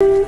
you